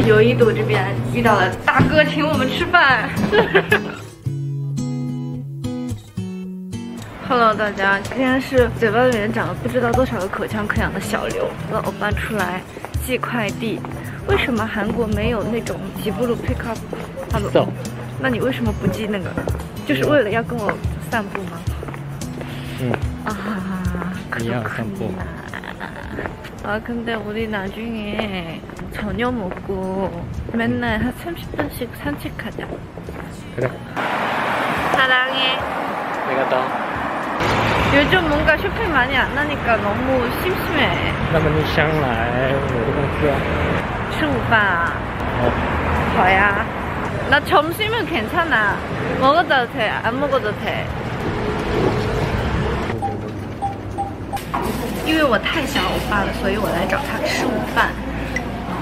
友谊堵这边遇到了大哥，请我们吃饭。Hello，大家，今天是嘴巴里面长了不知道多少个口腔溃疡的小刘和我伴出来寄快递。为什么韩国没有那种几步路 pick up？哈喽走。那你为什么不寄那个？就是为了要跟我散步吗？嗯。啊哈哈，你要散步。啊，근데우리나중에 저녁먹고맨날한30분씩산책하자그래사랑해내가더요즘뭔가쇼핑많이안하니까너무심심해那么你想来我的公司啊？吃午饭啊？哦。好呀。나점심은괜찮아먹어도돼안먹어도돼因为我太想欧巴了，所以我来找他吃午饭。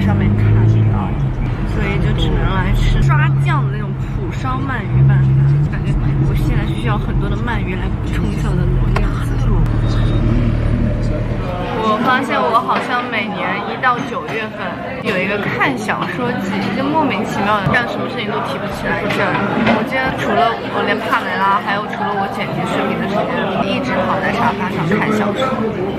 上面看到，所以就只能来吃刷酱的那种蒲烧鳗鱼拌饭，感觉我现在需要很多的鳗鱼来补充一下我的能量。我发现我好像每年一到九月份有一个看小说季，就莫名其妙的干什么事情都提不起来劲儿。我今天除了我连帕梅拉，还有除了我剪辑视频的时间，一直躺在沙发上看小说。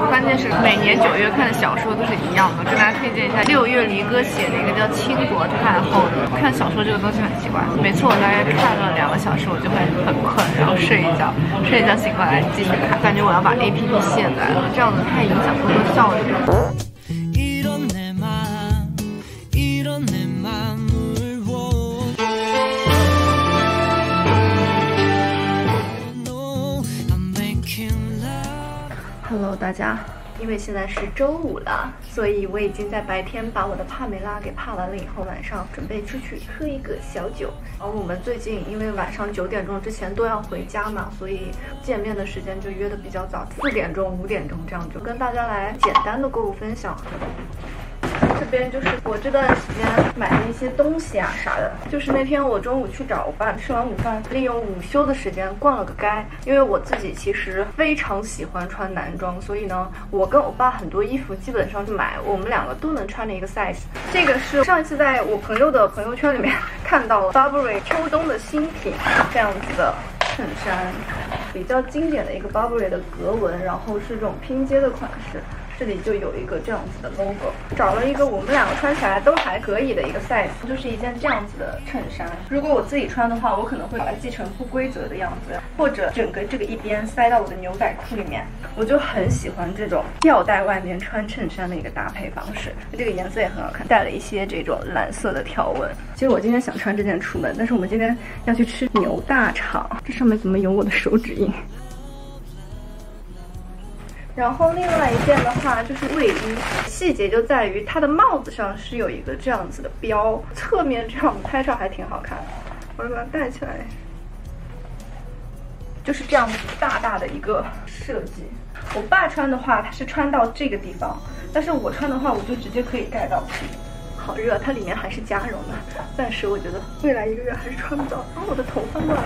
关键是每年九月看的小说都是一样的，跟大家推荐一下六月离歌写的一个叫《倾国太后》的。看小说这个东西很奇怪，每次我大概看了两个小时，我就会很困，然后睡一觉，睡一觉醒过来继续看，感觉我要把 A P P 卸载了，这样子太影响工作效率了。Hello，大家，因为现在是周五了，所以我已经在白天把我的帕梅拉给帕完了，以后晚上准备出去喝一个小酒。而我们最近因为晚上九点钟之前都要回家嘛，所以见面的时间就约的比较早，四点钟、五点钟这样就跟大家来简单的购物分享。这边就是我这段时间买的一些东西啊啥的，就是那天我中午去找我爸吃完午饭，利用午休的时间逛了个街。因为我自己其实非常喜欢穿男装，所以呢，我跟我爸很多衣服基本上是买我们两个都能穿的一个 size。这个是上一次在我朋友的朋友圈里面看到了 Burberry 秋冬的新品，这样子的衬衫，比较经典的一个 Burberry 的格纹，然后是这种拼接的款式。这里就有一个这样子的 logo，找了一个我们两个穿起来都还可以的一个 size，就是一件这样子的衬衫。如果我自己穿的话，我可能会把它系成不规则的样子，或者整个这个一边塞到我的牛仔裤里面。我就很喜欢这种吊带外面穿衬衫的一个搭配方式，这个颜色也很好看，带了一些这种蓝色的条纹。其实我今天想穿这件出门，但是我们今天要去吃牛大肠，这上面怎么有我的手指印？然后另外一件的话就是卫衣，细节就在于它的帽子上是有一个这样子的标，侧面这样拍照还挺好看的。我要把它戴起来，就是这样子大大的一个设计。我爸穿的话，他是穿到这个地方，但是我穿的话，我就直接可以盖到。好热，它里面还是加绒的，暂时我觉得未来一个月还是穿不到。啊，我的头发乱了，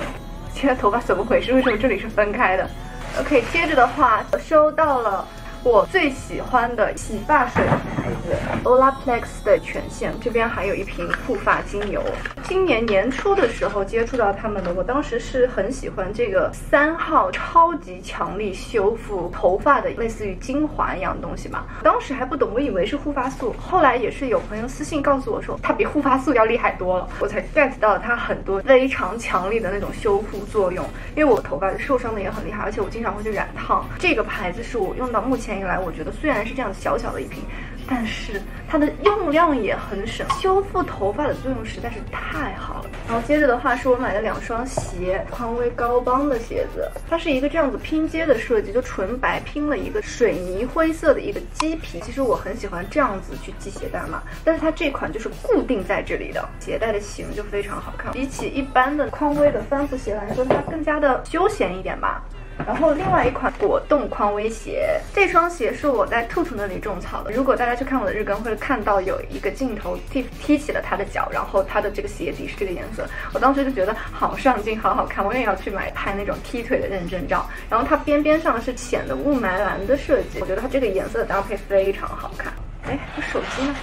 现在头发怎么回事？为什么这里是分开的？OK，接着的话，我收到了。我最喜欢的洗发水牌子 Olaplex 的全线，这边还有一瓶护发精油。今年年初的时候接触到他们的，我当时是很喜欢这个三号超级强力修复头发的，类似于精华一样的东西嘛。当时还不懂，我以为是护发素。后来也是有朋友私信告诉我说，它比护发素要厉害多了，我才 get 到它很多非常强力的那种修复作用。因为我头发受伤的也很厉害，而且我经常会去染烫。这个牌子是我用到目前。前以来，我觉得虽然是这样小小的一瓶，但是它的用量也很省，修复头发的作用实在是太好了。然后接着的话是我买的两双鞋，匡威高帮的鞋子，它是一个这样子拼接的设计，就纯白拼了一个水泥灰色的一个鸡皮。其实我很喜欢这样子去系鞋带嘛，但是它这款就是固定在这里的，鞋带的型就非常好看。比起一般的匡威的帆布鞋来说，它更加的休闲一点吧。然后另外一款果冻匡威鞋这双鞋是我在兔兔那里种草的。如果大家去看我的日更会看到有一个镜头踢踢起了它的脚然后它的这个鞋底是这个颜色。我当时就觉得好上镜好好看我也要去买拍那种踢腿的认证照。然后它边边上是浅的雾霾蓝的设计我觉得它这个颜色的搭配非常好看。哎我手机呢？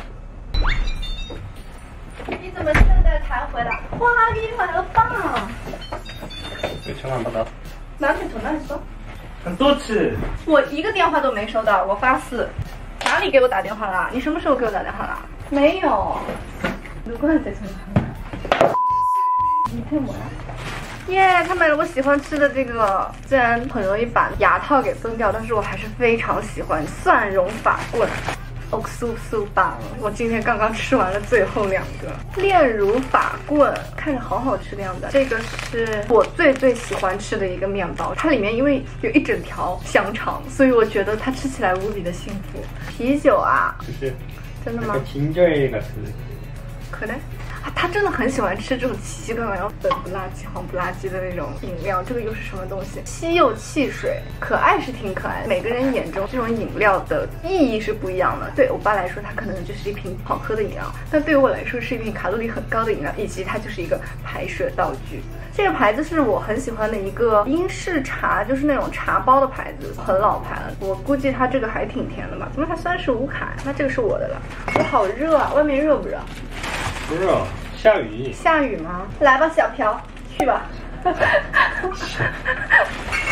你怎么现在才回来哇给你买了棒千万不能나한테 전화했어? 한 또치. 我一个电话都没收到，我发四。哪里给我打电话啦？你什么时候给我打电话啦？没有。누구한테전화你骗我呀？耶，他买了我喜欢吃的这个，虽然很容易把牙套给崩掉，但是我还是非常喜欢蒜蓉法棍。 哦，酥酥棒！我今天刚刚吃完了最后两个炼乳法棍，看着好好吃的样子。这个是我最最喜欢吃的一个面包，它里面因为有一整条香肠，所以我觉得它吃起来无比的幸福。啤酒啊， 就是真的吗 약간 ？ 진저일 같은. 可能啊， 他真的很喜欢吃这种奇奇怪怪、然后粉不拉几、黄不拉几的那种饮料。这个又是什么东西？西柚汽水，可爱是挺可爱的。每个人眼中这种饮料的意义是不一样的。对欧巴来说，它可能就是一瓶好喝的饮料，但对于我来说是一瓶卡路里很高的饮料，以及它就是一个排水道具。这个牌子是我很喜欢的一个英式茶，就是那种茶包的牌子，很老牌了。我估计它这个还挺甜的吧，怎么它三十五卡，那这个是我的了。我好热啊，外面热不热？뭐야? 下雨.下雨吗？来吧，小朴，去吧。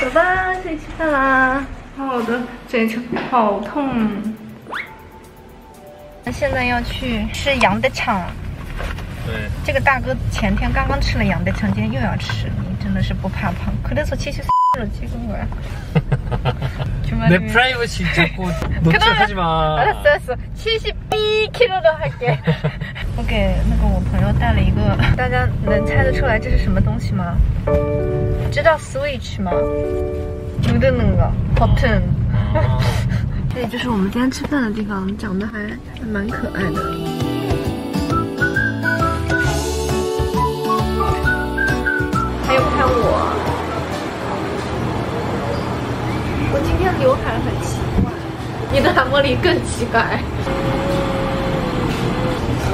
走吧，可以吃饭啦。我的嘴唇好痛。现在要去吃羊的肠。 네. 这个大哥前天刚刚吃了羊的肠，今天又要吃，你真的是不怕胖。可是说七十了，这个我。 내 프라이버시 자꾸 노출하지 마. 알았어 알았어 72kg 的 할게 我给那个我朋友带了一个，大家能猜得出来这是什么东西吗？知道 switch 吗？有的那个 hot ten 这里就是我们今天吃饭的地方，长得还还蛮可爱的。还有看我，我今天刘海很奇怪，你的海茉莉更奇怪。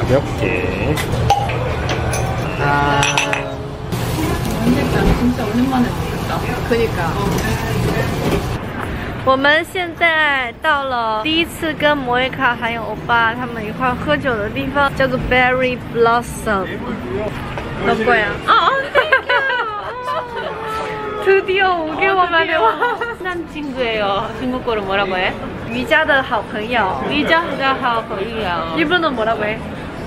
가볍게. 아. 그니까. 我们现在到了第一次跟摩耶卡还有欧巴他们一块儿喝酒的地方，叫做 Berry Blossom。多贵啊！啊！ 드디어 5개월 만에 와. 친한 친구예요. 중국어로 뭐라고 해? 瑜伽的好朋友， 위자하고 거의요. 일본어 뭐라고 해?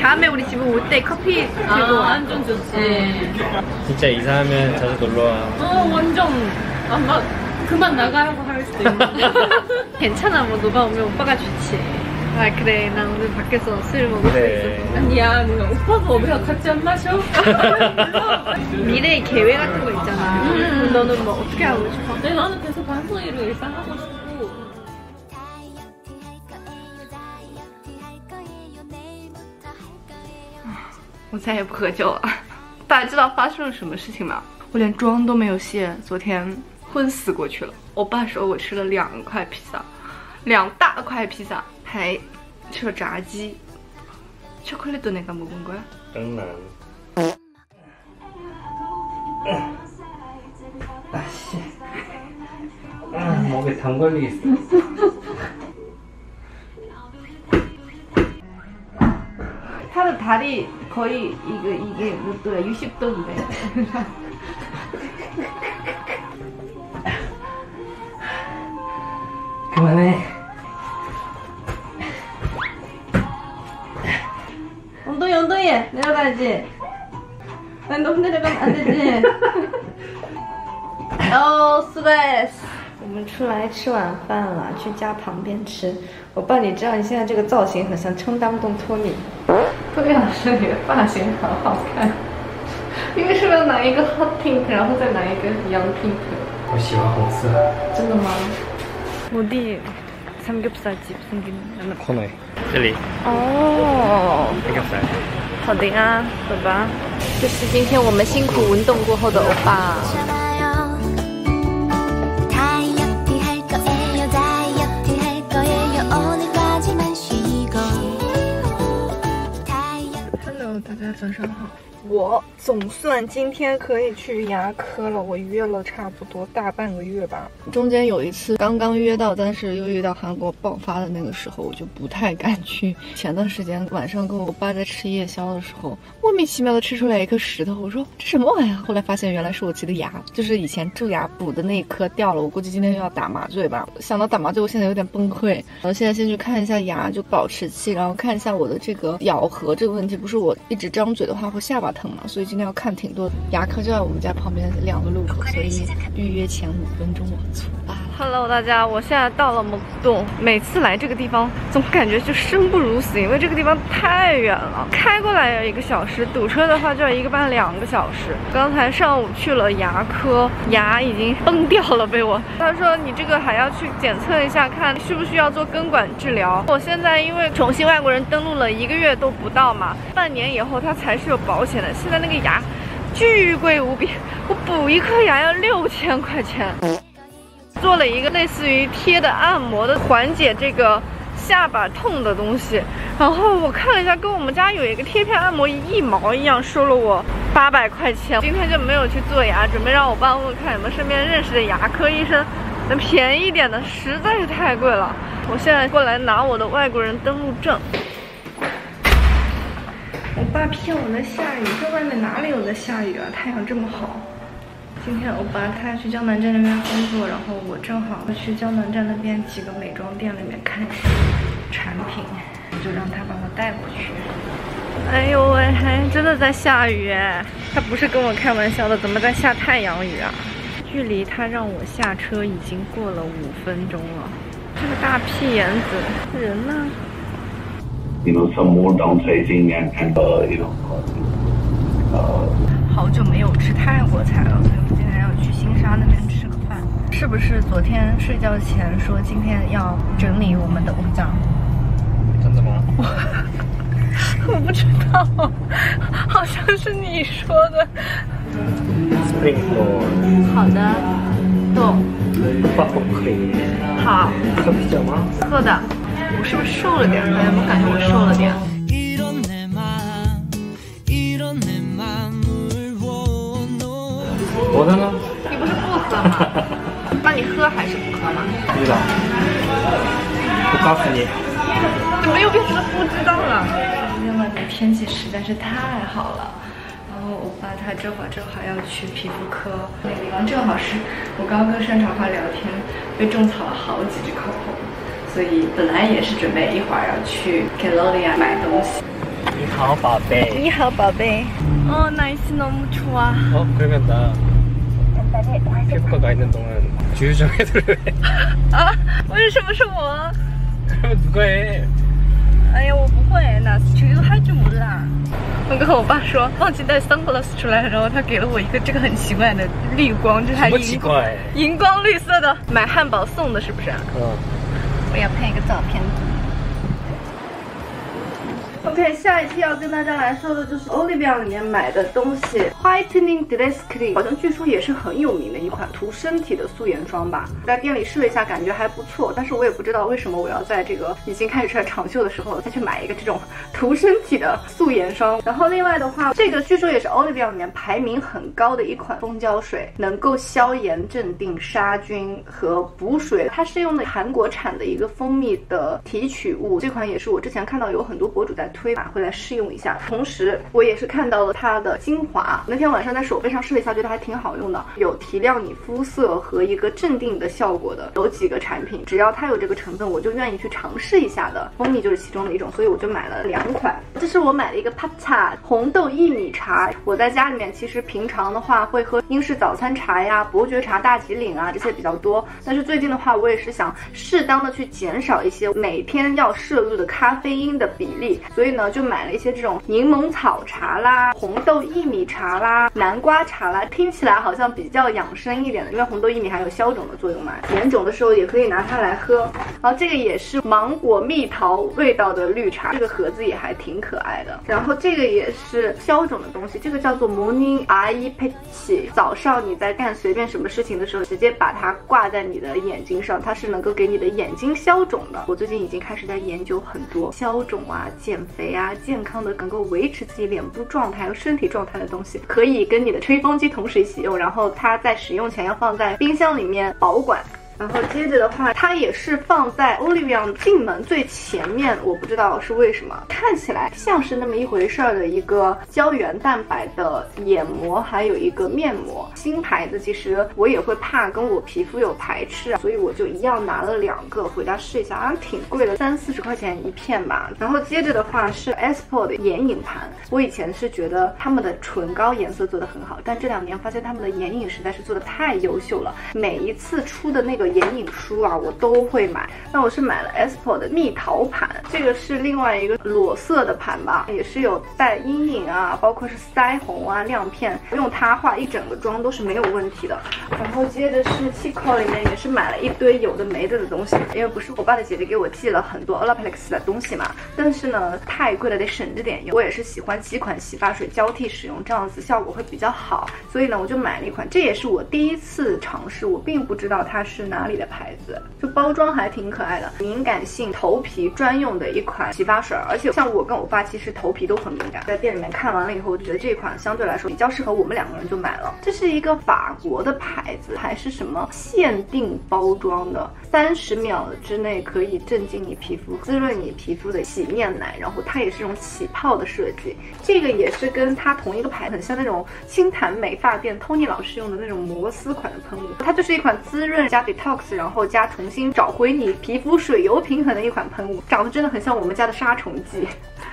다음에 우리 집에 올 때 커피 들고 아, 와. 완전 좋지. 진짜 이사하면 자주 놀러 와. 어, 완전. 아마 그만 나가라고 할 수도 있는데. 괜찮아 뭐 너가 오면 오빠가 좋지. 아 그래 난 오늘 밖에서 술 먹을 그래. 아니야, 뭔가 오빠가 오면 같이 안 마셔? 수 있어. 미래의 계획 같은 거 있잖아. 음. 너는 뭐 어떻게 하고 싶어? 네, 나는 계속 반성이로 일상 하고 싶고. 다이어 我再也不喝酒了。大家知道发生了什么事情吗？我连妆都没有卸，昨天昏死过去了。我爸说我吃了两块披萨，两大块披萨，还吃了炸鸡。巧克力都能干木棍关。真难。哎呀，嗯，我给疼管理死了。他的腿。 거의 이게 이게 몇 도야? 60도인데. 그만해. 엉덩이 엉덩이 내려가야지. 난 너무 내려가면 안 되지.哦，斯贝斯。我们出来吃晚饭了，去家旁边吃。我爸，你知道你现在这个造型很像充当东托尼。 托尼老师，你的发型好好看。因为是不是拿一个 hot pink，然后再拿一个 young pink？我喜欢红色。真的吗？어디 삼겹살집 생긴 코너에. 这里哦， 삼겹살. 好的啊，走吧。这是今天我们辛苦运动过后的欧巴。 大家早上好。我总算今天可以去牙科了，我约了差不多大半个月吧。中间有一次刚刚约到，但是又遇到韩国爆发的那个时候，我就不太敢去。前段时间晚上跟我爸在吃夜宵的时候，莫名其妙的吃出来一颗石头，我说这什么玩意儿？后来发现原来是我自己的牙，就是以前蛀牙补的那一颗掉了。我估计今天又要打麻醉吧。想到打麻醉，我现在有点崩溃。然后现在先去看一下牙，就保持器，然后看一下我的这个咬合这个问题。不是我一直张嘴的话会下巴疼嘛，所以今天要看挺多。牙科就在我们家旁边两个路口，所以预约前五分钟我出发了。Hello，大家，我现在到了蒙洞。每次来这个地方，总感觉就生不如死，因为这个地方太远了，开过来要一个小时，堵车的话就要一个半两个小时。刚才上午去了牙科，牙已经崩掉了，被我。他说你这个还要去检测一下，看需不需要做根管治疗。我现在因为重新外国人登录了一个月都不到嘛，半年以后它才是有保险现在那个牙巨贵无比，我补一颗牙要六千块钱。做了一个类似于贴的按摩的，缓解这个下巴痛的东西。然后我看了一下，跟我们家有一个贴片按摩仪一毛一样，收了我八百块钱。今天就没有去做牙，准备让我爸问问看有没有身边认识的牙科医生能便宜一点的，实在是太贵了。我现在过来拿我的外国人登录证。我爸骗我在下雨，这外面哪里有在下雨啊？太阳这么好。今天我爸他要去江南站那边工作，然后我正好会去江南站那边几个美妆店里面看一下产品，就让他把我带过去。哎呦喂，还真的在下雨哎！他不是跟我开玩笑的，怎么在下太阳雨啊？距离他让我下车已经过了五分钟了。这个大屁眼子，人呢？你 know some more downsizing and and you know. 好久没有吃泰国菜了，所以我们今天要去新沙那边吃个饭。是不是昨天睡觉前说今天要整理我们的物脏？真的吗？我不知道，好像是你说的。好的，懂。不可以。好。喝啤酒吗？喝的。我是不是瘦了点哎，怎么感觉我瘦了点我的呢？你不是不喝吗？那你喝还是不喝呢不知道我告诉你。怎么又变成了不知道了。今天外面天气实在是太好了。然后我爸他这会儿正好要去皮肤科。那个地方正好是我刚跟山茶花聊天被种草了好几支口红。所以本来也是准备一会儿要去给 Lolia 买东西。 니하오 바베. 你好，宝贝。哦，날씨너무좋아 어 그러면 나 피부과가 있는 동안 주유정 해드래. 啊，为什么是我？ 그러면 누가 해? 哎呀，我不会，那这个还真不啦。我跟我爸说忘记带 sunglass 出来，然后他给了我一个这个很奇怪的绿光，这是还什么荧奇怪？荧光绿色的，买汉堡送的，是不是？ 어. 我要拍一个照片。OK，下一期要跟大家来说的就是 Olivia 里面买的东西，Whitening Dress Cream，好像据说也是很有名的一款涂身体的素颜霜吧。在店里试了一下，感觉还不错，但是我也不知道为什么我要在这个已经开始穿长袖的时候再去买一个这种涂身体的素颜霜。然后另外的话，这个据说也是 Olivia 里面排名很高的一款蜂胶水，能够消炎、镇定、杀菌和补水。它是用的韩国产的一个蜂蜜的提取物，这款也是我之前看到有很多博主在推以买回来试用一下。同时，我也是看到了它的精华，那天晚上在手背上试了一下，觉得还挺好用的，有提亮你肤色和一个镇定的效果的。有几个产品，只要它有这个成分，我就愿意去尝试一下的。蜂蜜就是其中的一种，所以我就买了两款。这是我买的一个 Pata 红豆薏米茶。我在家里面其实平常的话会喝英式早餐茶呀、伯爵茶、大吉岭啊这些比较多，但是最近的话，我也是想适当的去减少一些每天要摄入的咖啡因的比例，所以呢就买了一些这种柠檬草茶啦、红豆薏米茶啦、南瓜茶啦，听起来好像比较养生一点的，因为红豆薏米还有消肿的作用嘛，眼肿的时候也可以拿它来喝。然后这个也是芒果蜜桃味道的绿茶，这个盒子也还挺可爱的。然后这个也是消肿的东西，这个叫做 Morning Eye Patch，早上你在干随便什么事情的时候，直接把它挂在你的眼睛上，它是能够给你的眼睛消肿的。我最近已经开始在研究很多消肿啊、减肥啊、健康的能够维持自己脸部状态和身体状态的东西，可以跟你的吹风机同时一起用。然后它在使用前要放在冰箱里面保管。然后接着的话，它也是放在 Olivia 进门最前面，我不知道是为什么，看起来像是那么一回事儿的一个胶原蛋白的眼膜，还有一个面膜。新牌子其实我也会怕跟我皮肤有排斥，所以我就一样拿了两个回家试一下，好像挺贵的，三四十块钱一片吧。然后接着的话是 Espo 的眼影盘，我以前是觉得他们的唇膏颜色做的很好，但这两年发现他们的眼影实在是做的太优秀了，每一次出的那个。眼影书啊，我都会买。那我是买了 Espo 的蜜桃盘，这个是另外一个裸色的盘吧，也是有带阴影啊，包括是腮红啊、亮片，用它画一整个妆都是没有问题的。然后接着是 Kiko 里面也是买了一堆有的没的的东西，因为不是我爸的姐姐给我寄了很多 Olaplex 的东西嘛，但是呢太贵了，得省着点用。我也是喜欢几款洗发水交替使用，这样子效果会比较好，所以呢我就买了一款，这也是我第一次尝试，我并不知道它是哪哪里的牌子，就包装还挺可爱的，敏感性头皮专用的一款洗发水，而且像我跟我爸其实头皮都很敏感，在店里面看完了以后，我觉得这款相对来说比较适合我们两个人，就买了。这是一个法国的牌子，还是什么限定包装的？三十秒之内可以镇静你皮肤、滋润你皮肤的洗面奶，然后它也是这种起泡的设计。这个也是跟它同一个牌，很像那种清潭美发店 Tony 老师用的那种摩丝款的喷雾，它就是一款滋润加 detox，然后加重新找回你皮肤水油平衡的一款喷雾，长得真的很像我们家的杀虫剂。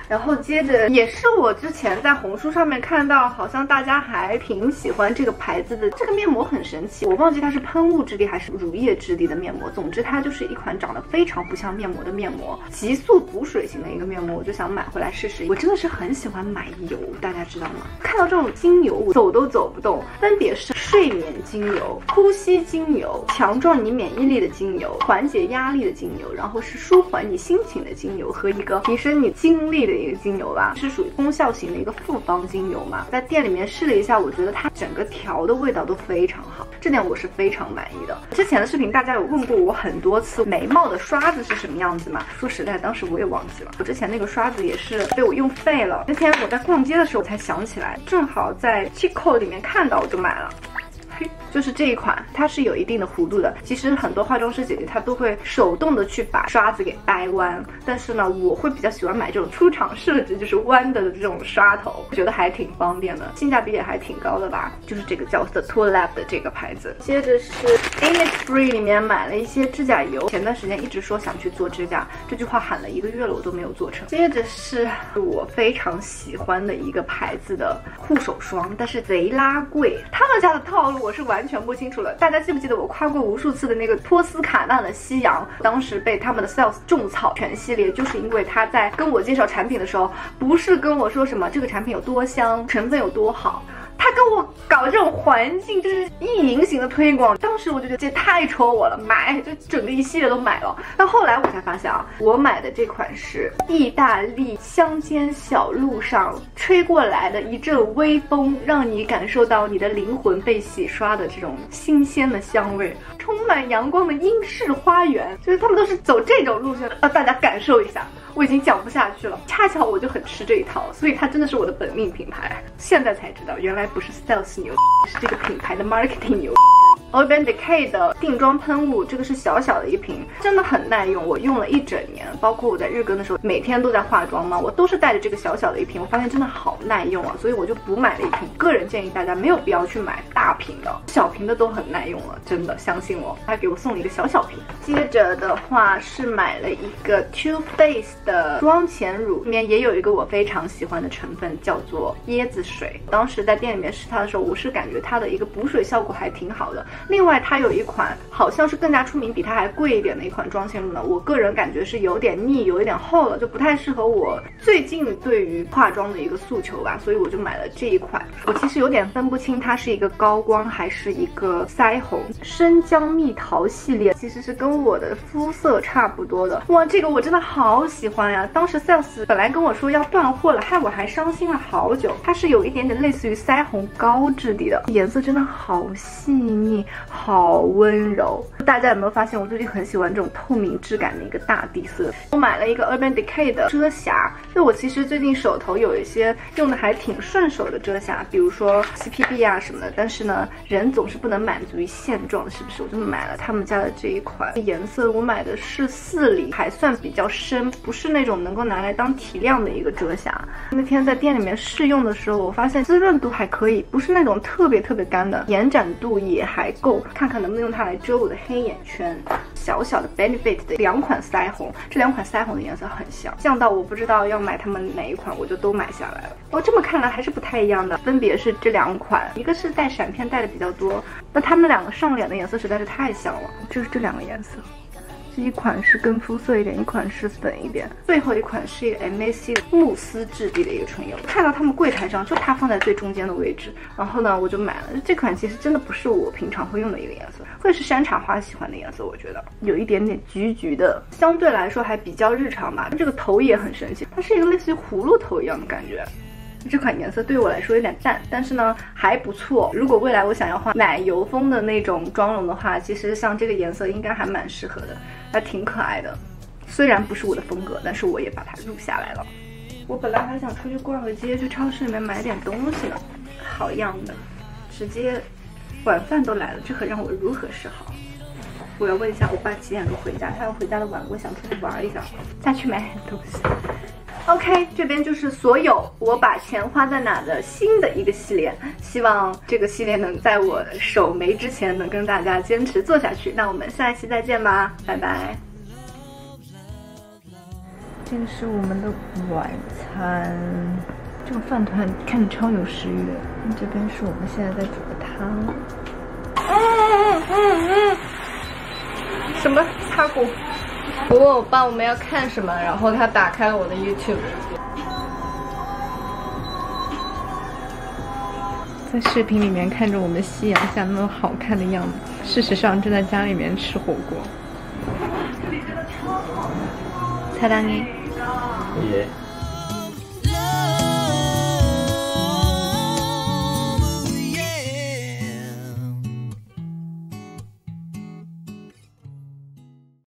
然后接着也是我之前在红书上面看到，好像大家还挺喜欢这个牌子的。这个面膜很神奇，我忘记它是喷雾质地还是乳液质地的面膜。总之它就是一款长得非常不像面膜的面膜，急速补水型的一个面膜，我就想买回来试试。我真的是很喜欢买油，大家知道吗？看到这种精油，我走都走不动。分别是睡眠精油、呼吸精油、强壮你免疫力的精油、缓解压力的精油，然后是舒缓你心情的精油和一个提升你精力的。一个精油吧，是属于功效型的一个复方精油嘛，在店里面试了一下，我觉得它整个调的味道都非常好，这点我是非常满意的。之前的视频大家有问过我很多次，眉毛的刷子是什么样子嘛？说实在，当时我也忘记了，我之前那个刷子也是被我用废了。那天我在逛街的时候才想起来，正好在 Chico 里面看到，我就买了。就是这一款，它是有一定的弧度的。其实很多化妆师姐姐她都会手动的去把刷子给掰弯，但是呢，我会比较喜欢买这种出厂设置就是弯的这种刷头，觉得还挺方便的，性价比也还挺高的吧。就是这个叫 The Tool Lab 的这个牌子。接着是 Innisfree 里面买了一些指甲油，前段时间一直说想去做指甲，这句话喊了一个月了，我都没有做成。接着是我非常喜欢的一个牌子的护手霜，但是贼拉贵，它们家的套路我是完。完全不清楚了，大家记不记得我夸过无数次的那个托斯卡纳的夕阳？当时被他们的 sales 种草全系列，就是因为他在跟我介绍产品的时候，不是跟我说什么这个产品有多香，成分有多好。他跟我搞这种环境，就是意淫型的推广，当时我就觉得这太戳我了，买就整个一系列都买了。但后来我才发现啊，我买的这款是意大利乡间小路上吹过来的一阵微风，让你感受到你的灵魂被洗刷的这种新鲜的香味，充满阳光的英式花园，就是他们都是走这种路线的，让大家感受一下。我已经讲不下去了，恰巧我就很吃这一套，所以它真的是我的本命品牌。现在才知道，原来不是 sales 牛，是这个品牌的 marketing 牛。Urban Decay 的定妆喷雾，这个是小小的一瓶，真的很耐用，我用了一整年。包括我在日更的时候，每天都在化妆嘛，我都是带着这个小小的一瓶，我发现真的好耐用啊，所以我就补买了一瓶。个人建议大家没有必要去买大瓶的，小瓶的都很耐用了，真的相信我。他给我送了一个小小瓶。接着的话是买了一个 Too Faced 的妆前乳，里面也有一个我非常喜欢的成分，叫做椰子水。当时在店里面试它的时候，我是感觉它的一个补水效果还挺好的。另外，它有一款好像是更加出名，比它还贵一点的一款妆前乳呢，我个人感觉是有点腻，有一点厚了，就不太适合我最近对于化妆的一个诉求吧，所以我就买了这一款。我其实有点分不清它是一个高光还是一个腮红。生姜蜜桃系列其实是跟我的肤色差不多的，哇，这个我真的好喜欢呀！当时 sales 本来跟我说要断货了，害我还伤心了好久。它是有一点点类似于腮红膏质地的，颜色真的好细腻。好温柔，大家有没有发现我最近很喜欢这种透明质感的一个大地色？我买了一个 Urban Decay 的遮瑕，就我其实最近手头有一些用的还挺顺手的遮瑕，比如说 CPB 啊什么的。但是是呢，人总是不能满足于现状，是不是？我就买了他们家的这一款颜色，我买的是四厘，还算比较深，不是那种能够拿来当提亮的一个遮瑕。那天在店里面试用的时候，我发现滋润度还可以，不是那种特别特别干的，延展度也还够。看看能不能用它来遮我的黑眼圈。小小的 Benefit 的两款腮红，这两款腮红的颜色很像，像到我不知道要买它们哪一款，我就都买下来了。哦，这么看来还是不太一样的，分别是这两款，一个是带闪片带的比较多，那它们两个上脸的颜色实在是太像了，就是这两个颜色。这一款是更肤色一点，一款是粉一点，最后一款是一个 MAC 的慕斯质地的一个唇釉。看到他们柜台上就它放在最中间的位置，然后呢我就买了这款。其实真的不是我平常会用的一个颜色，会是山茶花喜欢的颜色。我觉得有一点点橘橘的，相对来说还比较日常吧。这个头也很神奇，它是一个类似于葫芦头一样的感觉。这款颜色对我来说有点淡，但是呢还不错。如果未来我想要画奶油风的那种妆容的话，其实像这个颜色应该还蛮适合的，还挺可爱的。虽然不是我的风格，但是我也把它入下来了。我本来还想出去逛个街，去超市里面买点东西呢。好样的，直接晚饭都来了，这可让我如何是好？我要问一下我爸几点钟回家，他要回家的晚，我想出去玩一下，再去买点东西。OK，这边就是所有我把钱花在哪的新的一个系列，希望这个系列能在我手没之前能跟大家坚持做下去。那我们下一期再见吧，拜拜。这个是我们的晚餐，这个饭团看着超有食欲。这边是我们现在在煮的汤。嗯嗯嗯，什么擦锅？我问我爸我们要看什么，然后他打开了我的 YouTube，在视频里面看着我们夕阳下那么好看的样子，事实上正在家里面吃火锅。菜单呢？예